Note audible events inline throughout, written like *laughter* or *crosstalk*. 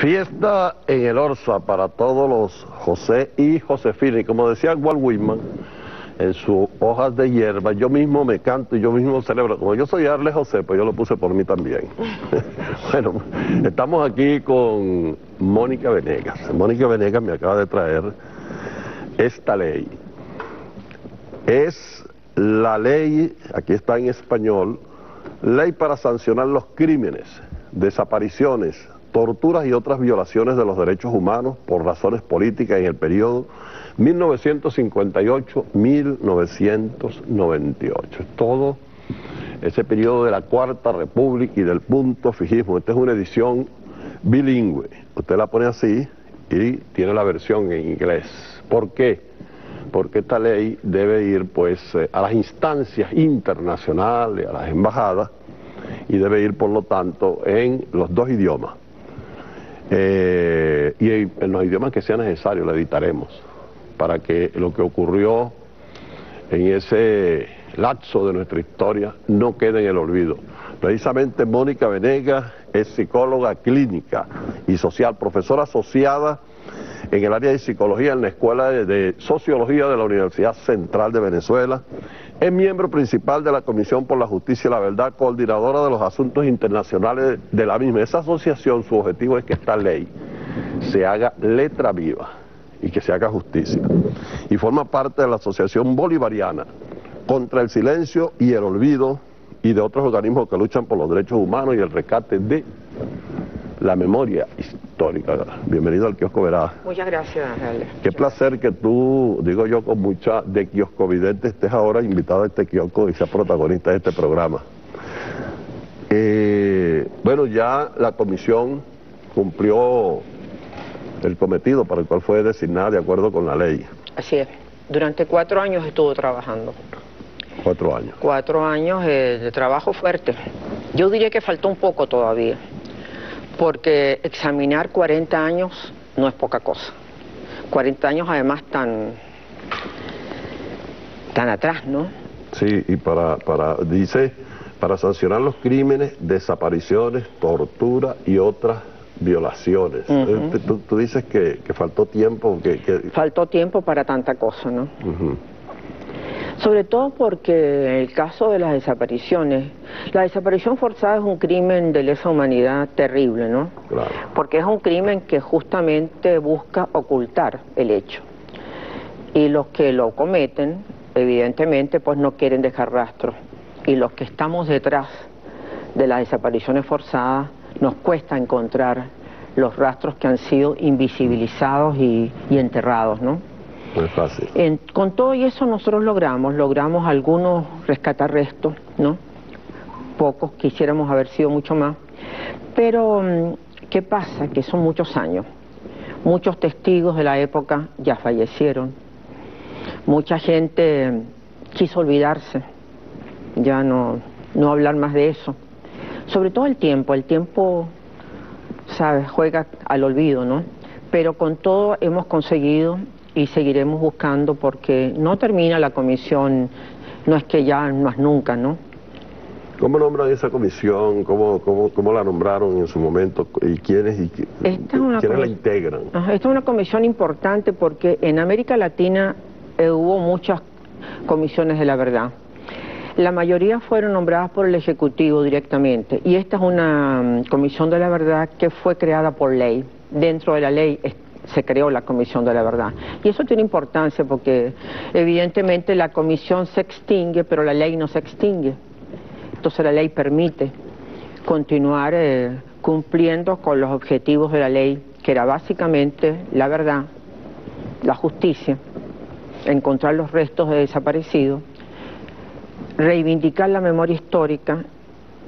Fiesta en el Orsa para todos los José y Josefina. Y como decía Walt Whitman en sus hojas de hierba, yo mismo me canto y yo mismo celebro. Como yo soy Arle José, pues yo lo puse por mí también. *laughs* bueno, estamos aquí con Mónica Venegas. Mónica Venegas me acaba de traer esta ley. Es la ley, aquí está en español, ley para sancionar los crímenes, desapariciones, torturas y otras violaciones de los derechos humanos por razones políticas en el periodo 1958-1998. Es todo ese periodo de la Cuarta República y del punto fijismo. Esta es una edición bilingüe. Usted la pone así y tiene la versión en inglés. ¿Por qué? Porque esta ley debe ir pues eh, a las instancias internacionales, a las embajadas, y debe ir por lo tanto en los dos idiomas. Eh, y en los idiomas que sea necesario la editaremos para que lo que ocurrió en ese lapso de nuestra historia no quede en el olvido. Precisamente Mónica Venegas es psicóloga clínica y social, profesora asociada en el área de psicología en la Escuela de, Sociología de la Universidad Central de Venezuela. Es miembro principal de la Comisión por la Justicia y la Verdad, coordinadora de los asuntos internacionales de la misma. Esa asociación, su objetivo es que esta ley se haga letra viva y que se haga justicia. Y forma parte de la Asociación Bolivariana contra el silencio y el olvido y de otros organismos que luchan por los derechos humanos y el rescate de la memoria histórica. Bienvenido al kiosco Verá. Muchas gracias, Ale. Qué placer que tú, digo yo con mucha de kioscovidente, estés ahora invitado a este kiosco y seas protagonista de este programa. Eh, bueno, ya la comisión cumplió el cometido para el cual fue designada de acuerdo con la ley. Así es. Durante cuatro años estuvo trabajando. Cuatro años. Cuatro años eh, de trabajo fuerte. Yo diría que faltó un poco todavía porque examinar 40 años no es poca cosa. 40 años además tan, tan atrás, ¿no? Sí, y para, para, dice, para sancionar los crímenes, desapariciones, tortura y otras violaciones. Eh, tú, dices que, faltó tiempo. Que, Faltó tiempo para tanta cosa, ¿no? Sobre todo porque el caso de las desapariciones, la desaparición forzada es un crimen de lesa humanidad terrible, ¿no? Claro. Porque es un crimen que justamente busca ocultar el hecho. Y los que lo cometen, evidentemente, pues no quieren dejar rastro. Y los que estamos detrás de las desapariciones forzadas, nos cuesta encontrar los rastros que han sido invisibilizados y, y enterrados, ¿no? Fácil. con todo y eso nosotros logramos, logramos algunos rescatar restos, ¿no? Pocos, quisiéramos haber sido mucho más. Pero, mm, ¿qué pasa? Que son muchos años. Muchos testigos de la época ya fallecieron. Mucha gente mm, quiso olvidarse, ya no, no hablar más de eso. Sobre todo el tiempo, el tiempo, ¿sabes? Juega al olvido, ¿no? Pero con todo hemos conseguido y seguiremos buscando porque no termina la comisión, no es que ya más nunca, ¿no? ¿Cómo nombran esa comisión? ¿Cómo, cómo, cómo la nombraron en su momento? ¿Y quiénes, y quiénes la integran? esta es una comisión importante porque en América Latina eh, hubo muchas comisiones de la verdad. La mayoría fueron nombradas por el Ejecutivo directamente y esta es una mm, comisión de la verdad que fue creada por ley. Dentro de la ley se creó la Comisión de la Verdad. Y eso tiene importancia porque evidentemente la comisión se extingue, pero la ley no se extingue. Entonces la ley permite continuar eh, cumpliendo con los objetivos de la ley, que era básicamente la verdad, la justicia, encontrar los restos de desaparecidos, reivindicar la memoria histórica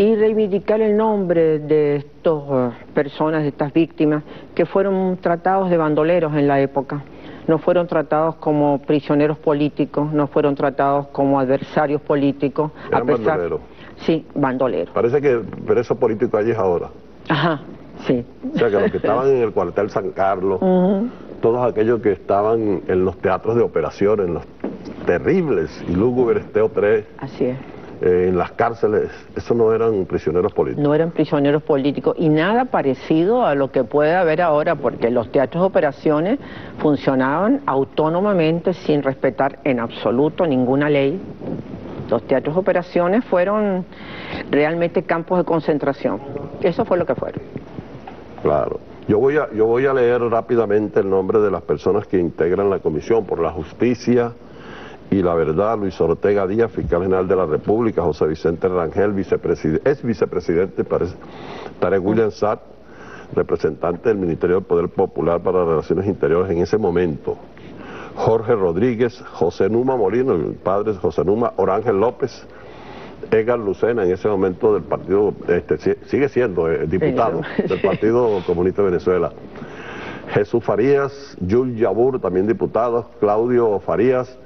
y reivindicar el nombre de estas eh, personas, de estas víctimas, que fueron tratados de bandoleros en la época. No fueron tratados como prisioneros políticos, no fueron tratados como adversarios políticos. a pesar... bandoleros. Sí, bandoleros. Parece que preso político allí es ahora. Ajá, sí. O sea, que los que estaban en el cuartel San Carlos, *laughs* todos aquellos que estaban en los teatros de operaciones, en los terribles y lúgubres Teo 3. Así es eh, en las cárceles, eso no eran prisioneros políticos. No eran prisioneros políticos y nada parecido a lo que puede haber ahora, porque los teatros de operaciones funcionaban autónomamente sin respetar en absoluto ninguna ley. Los teatros de operaciones fueron realmente campos de concentración. Eso fue lo que fueron. Claro. Yo voy, a, yo voy a leer rápidamente el nombre de las personas que integran la Comisión por la Justicia y la Verdad, Luis Ortega Díaz, fiscal general de la República, José Vicente Rangel, vicepresidente, es vicepresidente, parece, Tarek William Satt, representante del Ministerio del Poder Popular para Relaciones Interiores en ese momento, Jorge Rodríguez, José Numa Molino, el padre José Numa, Orángel López, Edgar Lucena, en ese momento del partido, este, sigue siendo eh, diputado del Partido *laughs* Comunista de Venezuela. Jesús Farías, Yul Yabur, también diputado, Claudio Farías,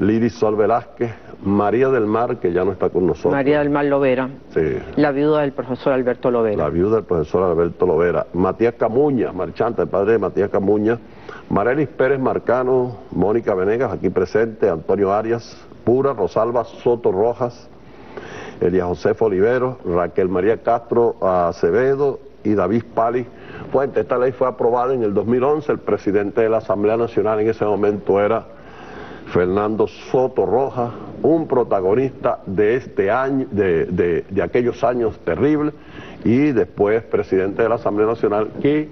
Liris Sol Velázquez, María del Mar, que ya no está con nosotros. María del Mar Lovera. Sí. La viuda del profesor Alberto Lovera. La viuda del profesor Alberto Lovera. Matías Camuña, marchante, el padre de Matías Camuña. Marelis Pérez Marcano, Mónica Venegas, aquí presente, Antonio Arias, Pura, Rosalba Soto Rojas, Elia José Olivero, Raquel María Castro Acevedo y David Pali Fuente. Esta ley fue aprobada en el 2011, el presidente de la Asamblea Nacional en ese momento era Fernando Soto Rojas, un protagonista de este año, de, aquellos años terribles, y después presidente de la Asamblea Nacional que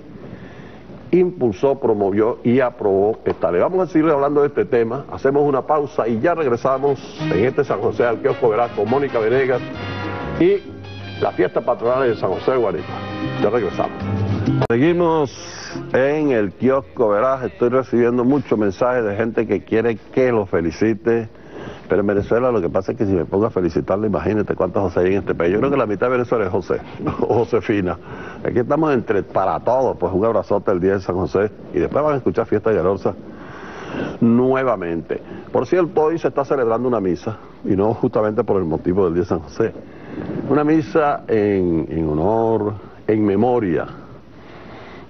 impulsó, promovió y aprobó esta ley. Vamos a seguir hablando de este tema, hacemos una pausa y ya regresamos en este San José al kiosco con Mónica Venegas y la fiesta patronal de San José de Guarita. Ya regresamos. Seguimos en el kiosco Verás, estoy recibiendo muchos mensajes de gente que quiere que lo felicite pero en Venezuela lo que pasa es que si me pongo a felicitarle, imagínate cuántos José hay en este país. Yo creo que la mitad de Venezuela es José, o *laughs* Josefina. Aquí estamos entre para todos, pues un abrazote el día de San José y después van a escuchar fiesta de Garorza nuevamente. Por cierto, hoy se está celebrando una misa, y no justamente por el motivo del día de San José. Una misa en honor, en memoria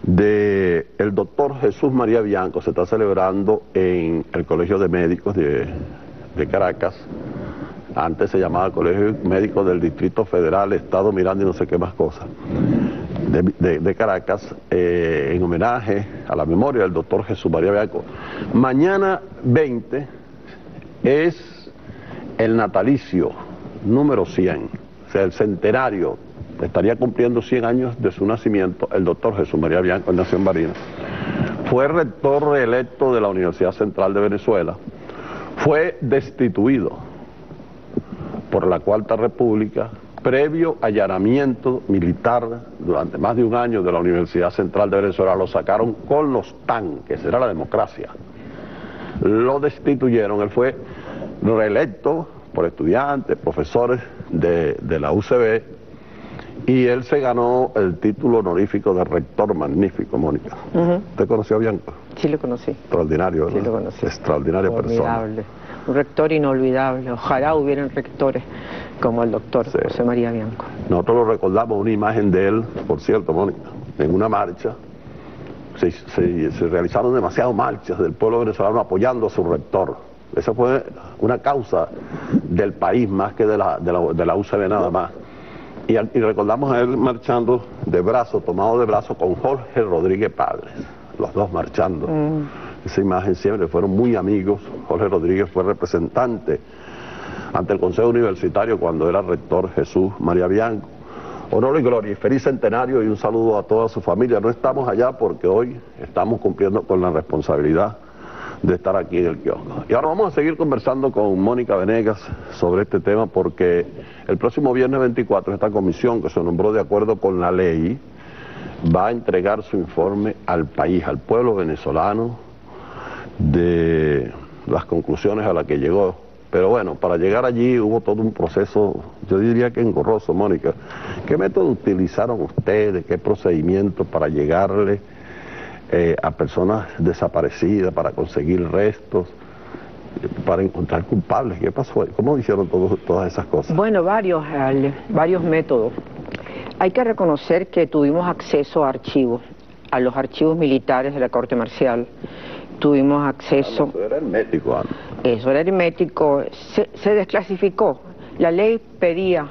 de el doctor Jesús María Bianco. Se está celebrando en el Colegio de Médicos de Caracas, antes se llamaba Colegio Médico del Distrito Federal, Estado Miranda y no sé qué más cosas, de, Caracas, eh, en homenaje a la memoria del doctor Jesús María Bianco. Mañana 20 es el natalicio número 100, o sea, el centenario, estaría cumpliendo 100 años de su nacimiento, el doctor Jesús María Bianco, nació en Barinas. Fue rector reelecto de la Universidad Central de Venezuela, fue destituido por la Cuarta República previo allanamiento militar durante más de un año de la Universidad Central de Venezuela, lo sacaron con los tanques, era la democracia. Lo destituyeron, él fue reelecto por estudiantes, profesores de, la UCB, y él se ganó el título honorífico de rector magnífico, Mónica. ¿Usted conoció a Bianco? Sí, lo conocí. Extraordinario, ¿verdad? Sí, lo conocí. Extraordinaria persona. Un rector inolvidable. Ojalá hubieran rectores como el doctor José María Bianco. Nosotros lo recordamos una imagen de él, por cierto, Mónica, en una marcha. Se, realizaron demasiadas marchas del pueblo venezolano apoyando a su rector. Esa fue una causa del país más que de la, de la, de la UCB nada más. Y, recordamos a él marchando de brazo, tomado de brazo con Jorge Rodríguez Padres, los dos marchando. Mm. Esa imagen siempre fueron muy amigos. Jorge Rodríguez fue representante ante el Consejo Universitario cuando era rector Jesús María Bianco. Honor y gloria y feliz centenario y un saludo a toda su familia. No estamos allá porque hoy estamos cumpliendo con la responsabilidad de estar aquí en el kiosco. Y ahora vamos a seguir conversando con Mónica Venegas sobre este tema porque el próximo viernes 24 esta comisión que se nombró de acuerdo con la ley va a entregar su informe al país, al pueblo venezolano, de las conclusiones a las que llegó. Pero bueno, para llegar allí hubo todo un proceso, yo diría que engorroso, Mónica. ¿Qué método utilizaron ustedes? ¿Qué procedimiento para llegarle? Eh, a personas desaparecidas para conseguir restos, para encontrar culpables. ¿Qué pasó? ¿Cómo hicieron todas esas cosas? Bueno, varios, varios métodos. Hay que reconocer que tuvimos acceso a archivos, a los archivos militares de la Corte Marcial. Tuvimos acceso... eso era hermético Eso era hermético. Se, se desclasificó La ley pedía,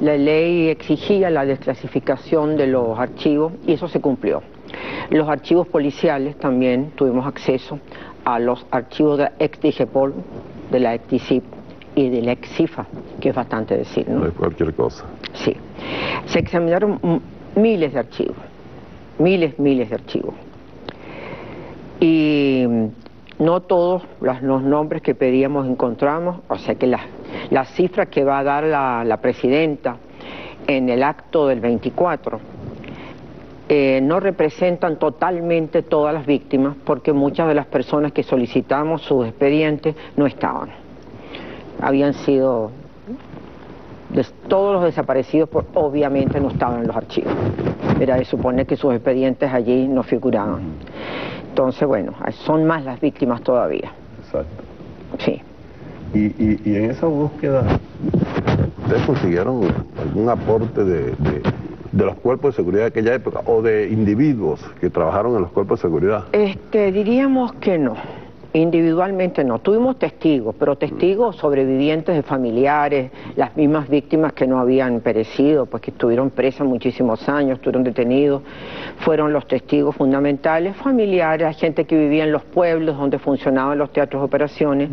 la ley exigía la desclasificación de los archivos y eso se cumplió. Los archivos policiales también tuvimos acceso a los archivos de ex DIGEPOL, de la ex y de la ex CIFA, que es bastante decir, ¿no? Es cualquier cosa. Sí. Se examinaron miles de archivos, miles, miles de archivos. Y no todos los, nombres que pedíamos encontramos, o sea que las, las cifras que va a dar la, la presidenta en el acto del 24 eh, no representan totalmente todas las víctimas porque muchas de las personas que solicitamos sus expedientes no estaban. Habían sido, todos los desaparecidos obviamente no estaban en los archivos. Era de suponer que sus expedientes allí no figuraban. Entonces, bueno, son más las víctimas todavía. Exacto. Sí. Y, y, en esa búsqueda, ¿ustedes consiguieron algún aporte de de los cuerpos de seguridad de aquella época o de individuos que trabajaron en los cuerpos de seguridad? Este, diríamos que no. Individualmente no. Tuvimos testigos, pero testigos sobrevivientes de familiares, las mismas víctimas que no habían perecido, pues que estuvieron presas muchísimos años, estuvieron detenidos, fueron los testigos fundamentales, familiares, gente que vivía en los pueblos donde funcionaban los teatros de operaciones.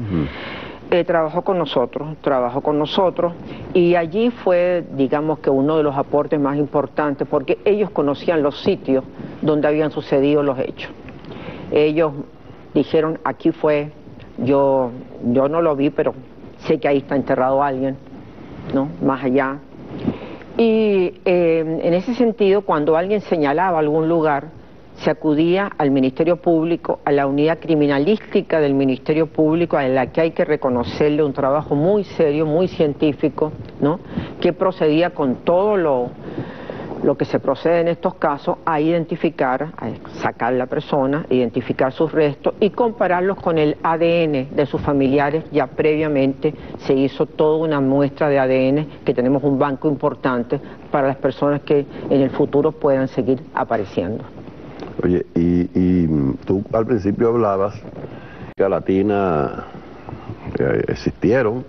Eh, trabajó con nosotros, trabajó con nosotros y allí fue, digamos que uno de los aportes más importantes porque ellos conocían los sitios donde habían sucedido los hechos. Ellos dijeron, aquí fue, yo, yo no lo vi, pero sé que ahí está enterrado alguien, ¿no? Más allá. Y eh, en ese sentido, cuando alguien señalaba algún lugar, se acudía al Ministerio Público, a la unidad criminalística del Ministerio Público, a la que hay que reconocerle un trabajo muy serio, muy científico, ¿no? que procedía con todo lo, lo que se procede en estos casos a identificar, a sacar la persona, identificar sus restos y compararlos con el ADN de sus familiares. Ya previamente se hizo toda una muestra de ADN, que tenemos un banco importante para las personas que en el futuro puedan seguir apareciendo. Oye, y, tú al principio hablabas que a Latina eh, existieron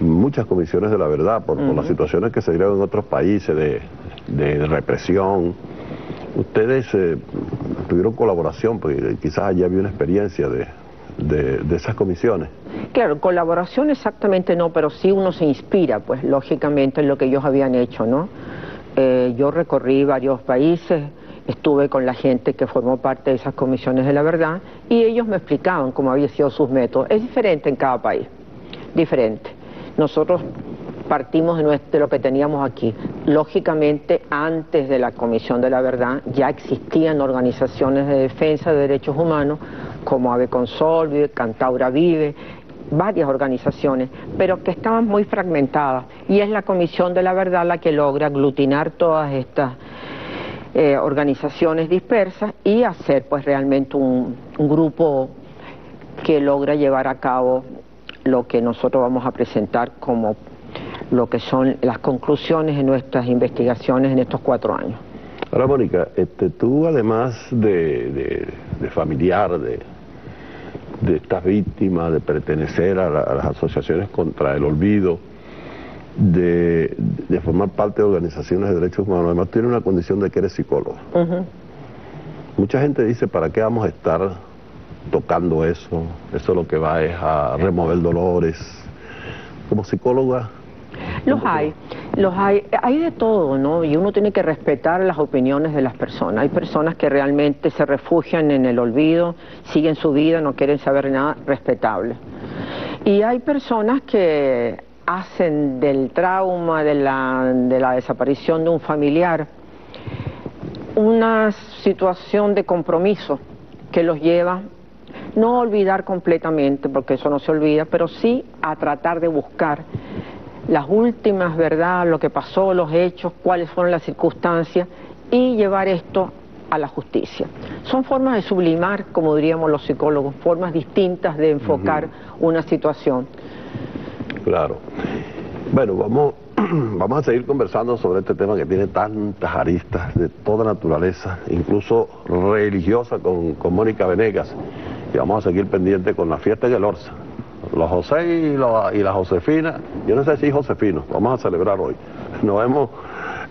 muchas comisiones de la verdad por, las situaciones que se dieron en otros países de, represión. Ustedes eh, tuvieron colaboración, porque quizás allí había una experiencia de, de, esas comisiones. Claro, colaboración exactamente no, pero sí uno se inspira, pues lógicamente en lo que ellos habían hecho, ¿no? Eh, yo recorrí varios países, estuve con la gente que formó parte de esas comisiones de la verdad y ellos me explicaban cómo habían sido sus métodos. Es diferente en cada país, diferente. Nosotros partimos de, de, lo que teníamos aquí. Lógicamente, antes de la Comisión de la Verdad ya existían organizaciones de defensa de derechos humanos como Ave Consol, Cantaura Vive, varias organizaciones, pero que estaban muy fragmentadas. Y es la Comisión de la Verdad la que logra aglutinar todas estas eh, organizaciones dispersas y hacer pues realmente un, grupo que logra llevar a cabo lo que nosotros vamos a presentar como lo que son las conclusiones de nuestras investigaciones en estos cuatro años. Ahora, Mónica, este, tú además de, familiar de, de estas víctimas, de pertenecer a las asociaciones contra el olvido, de, formar parte de organizaciones de derechos humanos, además tiene una condición de que eres psicólogo. Mucha gente dice, ¿para qué vamos a estar tocando eso? Eso lo que va es a remover dolores. Como psicóloga... Los hay, los hay, hay de todo, ¿no? Y uno tiene que respetar las opiniones de las personas. Hay personas que realmente se refugian en el olvido, siguen su vida, no quieren saber nada, respetable. Y hay personas que hacen del trauma, de la, de la desaparición de un familiar, una situación de compromiso que los lleva no a olvidar completamente, porque eso no se olvida, pero sí a tratar de buscar las últimas verdades, lo que pasó, los hechos, cuáles fueron las circunstancias y llevar esto a la justicia. Son formas de sublimar, como diríamos los psicólogos, formas distintas de enfocar una situación. Claro. Bueno, vamos, *clears throat* vamos a seguir conversando sobre este tema que tiene tantas aristas de toda naturaleza, incluso religiosa con, Mónica Venegas. Y vamos a seguir pendiente con la fiesta en el Orsa. los José y, la Josefina, yo no sé si Josefino, vamos a celebrar hoy. Nos vemos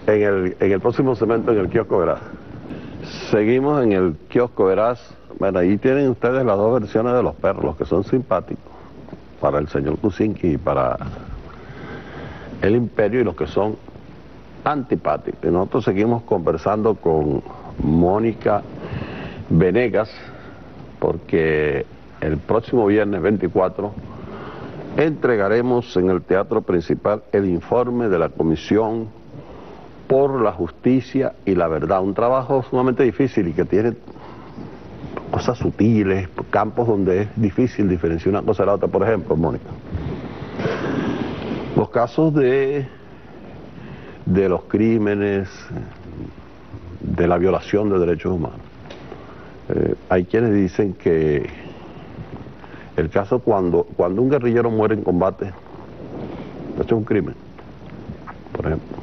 en el, en el próximo cemento en el kiosco Verás. Seguimos en el kiosco Verás. Bueno, ahí tienen ustedes las dos versiones de los perros, los que son simpáticos, para el señor Kuczynski y para el imperio, y los que son antipáticos. Y nosotros seguimos conversando con Mónica Venegas, porque el próximo viernes 24 entregaremos en el teatro principal el informe de la Comisión por la Justicia y la Verdad, un trabajo sumamente difícil y que tiene cosas sutiles, campos donde es difícil diferenciar una cosa de la otra. Por ejemplo, Mónica, los casos de, de los crímenes, de la violación de derechos humanos. Eh, hay quienes dicen que el caso cuando, cuando un guerrillero muere en combate, esto es un crimen, por ejemplo.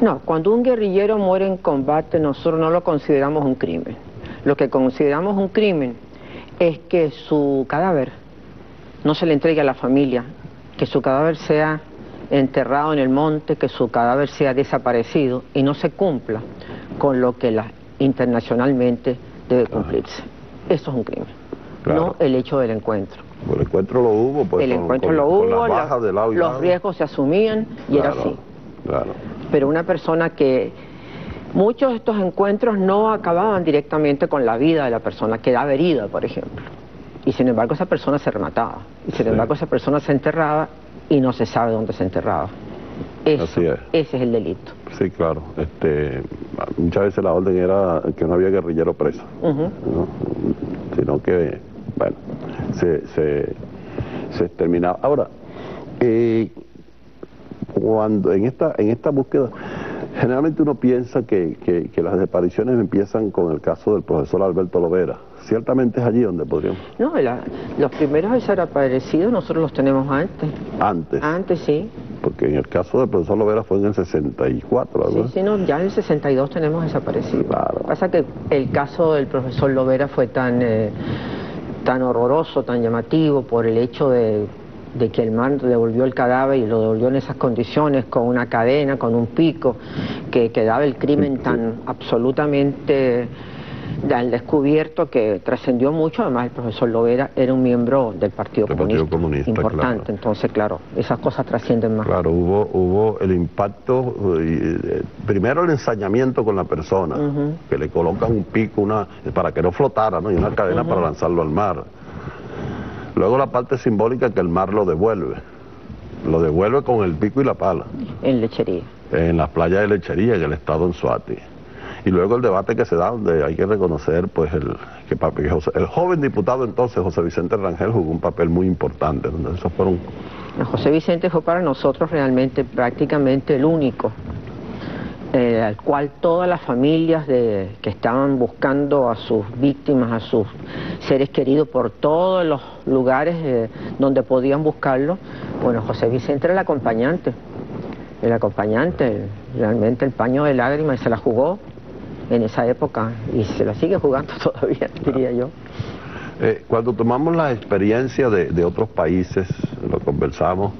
No, cuando un guerrillero muere en combate nosotros no lo consideramos un crimen. Lo que consideramos un crimen es que su cadáver no se le entregue a la familia, que su cadáver sea enterrado en el monte, que su cadáver sea desaparecido y no se cumpla con lo que la, internacionalmente debe cumplirse. Eso es un crimen, no el hecho del encuentro. el encuentro lo hubo, pues. El encuentro lo hubo, los riesgos se asumían y era así. Pero una persona que muchos de estos encuentros no acababan directamente con la vida de la persona, quedaba herida, por ejemplo. Y sin embargo esa persona se remataba. Y sin embargo esa persona se enterraba y no se sabe dónde se enterraba. Ese es el delito. Sí, claro. Este, muchas veces la orden era que no había guerrillero preso, sino que, bueno, se, se, se exterminaba. Ahora, eh, cuando en esta, en esta búsqueda, generalmente uno piensa que, que, las desapariciones empiezan con el caso del profesor Alberto Lovera. Ciertamente es allí donde podríamos. No, los primeros desaparecidos nosotros los tenemos antes. Antes. Antes, sí. Porque en el caso del profesor Lovera fue en el 64, ¿verdad? Sí, sí, no, ya en el 62 tenemos desaparecidos. Claro. Pasa que el caso del profesor Lovera fue tan, eh, tan horroroso, tan llamativo por el hecho de de que el mar devolvió el cadáver y lo devolvió en esas condiciones, con una cadena, con un pico, que quedaba el crimen tan absolutamente al descubierto que trascendió mucho, además el profesor Lovera era un miembro del Partido, Comunista, importante, entonces claro, esas cosas trascienden más. Claro, hubo, hubo el impacto, eh, primero el ensañamiento con la persona, que le colocan un pico una para que no flotara, ¿no? y una cadena para lanzarlo al mar Luego la parte simbólica que el mar lo devuelve. Lo devuelve con el pico y la pala. En lechería. En las playas de lechería, en el estado en Suati. Y luego el debate que se da, donde hay que reconocer pues el que, el joven diputado entonces, José Vicente Rangel, jugó un papel muy importante. Esos fueron... José Vicente fue para nosotros realmente prácticamente el único eh, al cual todas las familias de, que estaban buscando a sus víctimas, a sus seres queridos por todos los lugares eh, donde podían buscarlo, bueno, José Vicente era el acompañante, el acompañante, realmente el paño de lágrimas se la jugó en esa época y se la sigue jugando *laughs* todavía, diría yo. Eh, cuando tomamos la experiencia de, de otros países, lo conversamos,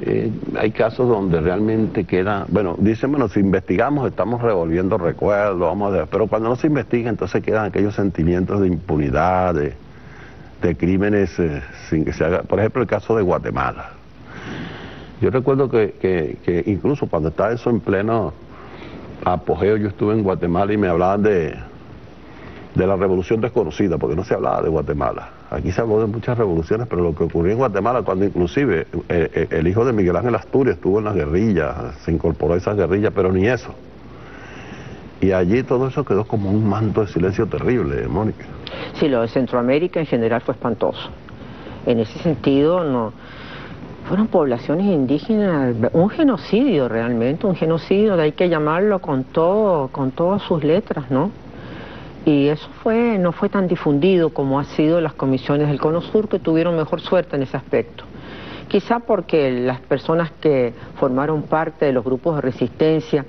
eh, hay casos donde realmente queda, bueno, dicen, bueno, si investigamos estamos revolviendo recuerdos, vamos a ver, pero cuando no se investiga entonces quedan aquellos sentimientos de impunidad, de, crímenes eh, sin que se haga, por ejemplo el caso de Guatemala. Yo recuerdo que, que incluso cuando estaba eso en pleno apogeo, yo estuve en Guatemala y me hablaban de, de la revolución desconocida, porque no se hablaba de Guatemala. Aquí se habló de muchas revoluciones, pero lo que ocurrió en Guatemala, cuando inclusive eh, eh, el hijo de Miguel Ángel Asturias estuvo en las guerrillas, se incorporó a esas guerrillas, pero ni eso. Y allí todo eso quedó como un manto de silencio terrible, Mónica. Sí, lo de Centroamérica en general fue espantoso. En ese sentido, no fueron poblaciones indígenas, un genocidio realmente, un genocidio, hay que llamarlo con todo, con todas sus letras, ¿no? Y eso no fue tan difundido como ha sido las comisiones del Cono Sur, que tuvieron mejor suerte en ese aspecto. Quizá porque las personas que formaron parte de los grupos de resistencia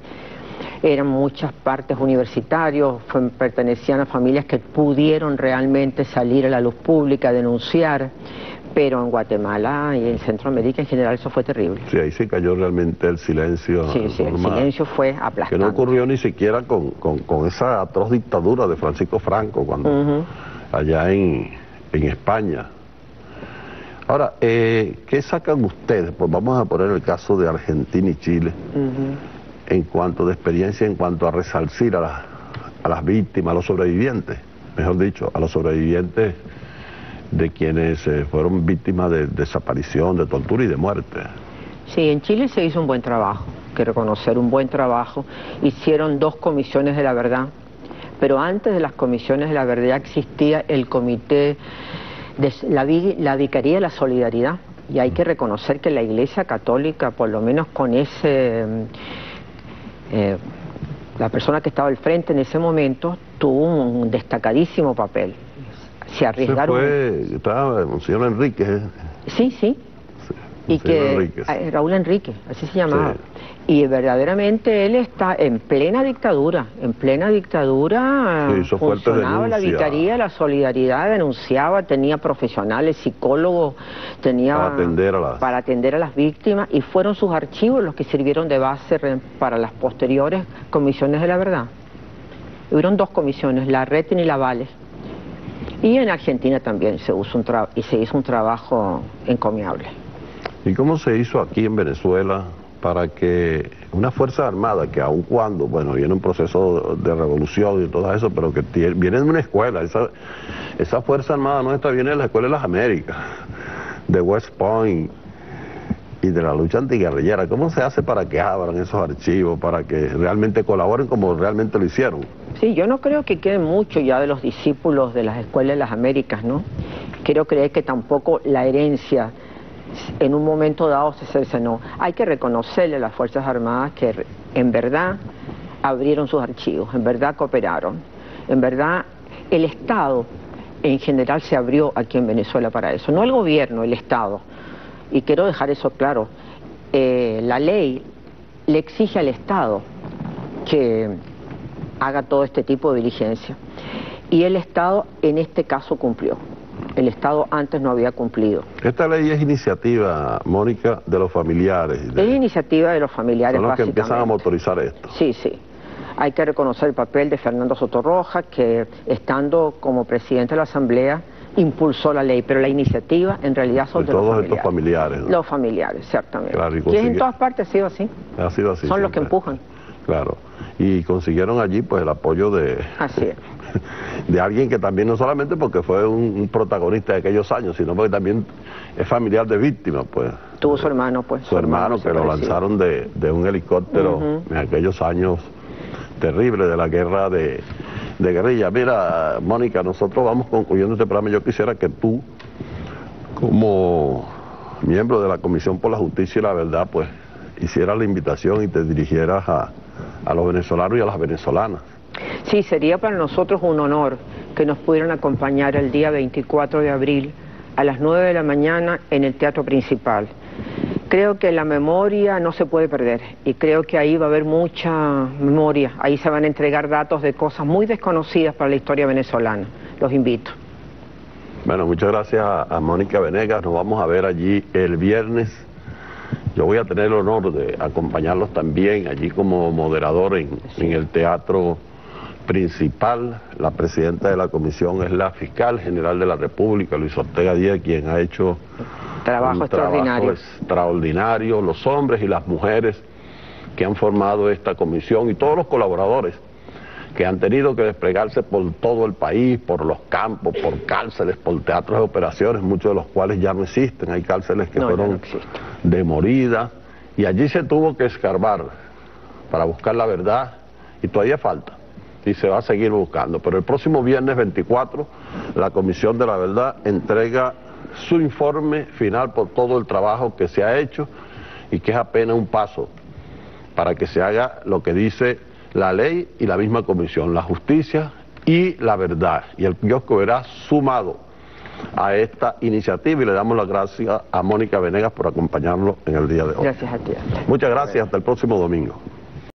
eran muchas partes universitarios, pertenecían a familias que pudieron realmente salir a la luz pública, denunciar, pero en Guatemala y en Centroamérica en general eso fue terrible. Sí, ahí se cayó realmente el silencio. Sí, sí, el silencio fue aplastante. Que no ocurrió ni siquiera con, con, esa atroz dictadura de Francisco Franco cuando allá en, en España. Ahora, eh, ¿qué sacan ustedes? Pues vamos a poner el caso de Argentina y Chile en cuanto de experiencia, en cuanto a resalcir a, a las víctimas, a los sobrevivientes, mejor dicho, a los sobrevivientes de quienes eh, fueron víctimas de desaparición, de tortura y de muerte. Sí, en Chile se hizo un buen trabajo, que reconocer un buen trabajo. Hicieron dos comisiones de la verdad, pero antes de las comisiones de la verdad existía el comité de la, la Vicaría de la Solidaridad. Y hay que reconocer que la Iglesia Católica, por lo menos con ese... Eh, la persona que estaba al frente en ese momento tuvo un destacadísimo papel se arriesgaron. fue, estaba señor Enrique. ¿eh? Sí, sí. y que Raúl Enrique, así se llamaba. Y verdaderamente él está en plena dictadura, en plena dictadura funcionaba la vicaría, la solidaridad, denunciaba, tenía profesionales, psicólogos, tenía para atender, a las... para atender a las víctimas y fueron sus archivos los que sirvieron de base para las posteriores comisiones de la verdad. Hubieron dos comisiones, la Retin y la Vales. Y en Argentina también se, un y se hizo un trabajo encomiable. ¿Y cómo se hizo aquí en Venezuela para que una Fuerza Armada, que aun cuando, bueno, viene un proceso de revolución y todo eso, pero que viene de una escuela, esa, esa Fuerza Armada nuestra viene de la Escuela de las Américas, de West Point, de la lucha antiguerrillera. ¿Cómo se hace para que abran esos archivos, para que realmente colaboren como realmente lo hicieron? Sí, yo no creo que quede mucho ya de los discípulos de las escuelas de las Américas, ¿no? Quiero creer que tampoco la herencia en un momento dado se cercenó. Hay que reconocerle a las Fuerzas Armadas que en verdad abrieron sus archivos, en verdad cooperaron, en verdad el Estado en general se abrió aquí en Venezuela para eso, no el gobierno, el Estado y quiero dejar eso claro, eh, la ley le exige al Estado que haga todo este tipo de diligencia. Y el Estado en este caso cumplió. El Estado antes no había cumplido. Esta ley es iniciativa, Mónica, de los familiares. Es iniciativa de los familiares, Son los que empiezan a motorizar esto. Sí, sí. Hay que reconocer el papel de Fernando Sotorroja, que estando como presidente de la Asamblea, impulsó la ley, pero la iniciativa en realidad son de, todos los familiares. estos familiares. Los familiares, exactamente. Claro, y en todas partes ha sido así. Ha sido así. Son los que empujan. Claro. Y consiguieron allí pues el apoyo de... Así *laughs* De alguien que también no solamente porque fue un, protagonista de aquellos años, sino porque también es familiar de víctimas, pues. Tuvo su hermano, pues. Su, hermano, que lo lanzaron de, un helicóptero en aquellos años terribles de la guerra de, de guerrilla. Mira, Mónica, nosotros vamos concluyendo este programa. Yo quisiera que tú, como miembro de la Comisión por la Justicia y la Verdad, pues hicieras la invitación y te dirigieras a, a los venezolanos y a las venezolanas. Sí, sería para nosotros un honor que nos pudieran acompañar el día 24 de abril a las 9 de la mañana en el Teatro Principal. Creo que la memoria no se puede perder y creo que ahí va a haber mucha memoria. Ahí se van a entregar datos de cosas muy desconocidas para la historia venezolana. Los invito. Bueno, muchas gracias a Mónica Venegas. Nos vamos a ver allí el viernes. Yo voy a tener el honor de acompañarlos también allí como moderador en, en el teatro principal. La presidenta de la comisión es la fiscal general de la República, Luis Ortega Díaz, quien ha hecho Trabajo extraordinario. extraordinario, los hombres y las mujeres que han formado esta comisión y todos los colaboradores que han tenido que desplegarse por todo el país, por los campos, por cárceles, por teatros de operaciones, muchos de los cuales ya no existen, hay cárceles que fueron demoridas, y allí se tuvo que escarbar para buscar la verdad, y todavía falta, y se va a seguir buscando. Pero el próximo viernes 24, la Comisión de la Verdad entrega su informe final por todo el trabajo que se ha hecho y que es apenas un paso para que se haga lo que dice la ley y la misma comisión, la justicia y la verdad. Y el kiosco verá sumado a esta iniciativa y le damos las gracias a Mónica Venegas por acompañarnos en el día de hoy. Gracias a ti. Muchas gracias, hasta el próximo domingo.